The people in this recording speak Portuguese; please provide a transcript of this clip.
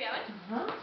śpiewać? Uhum.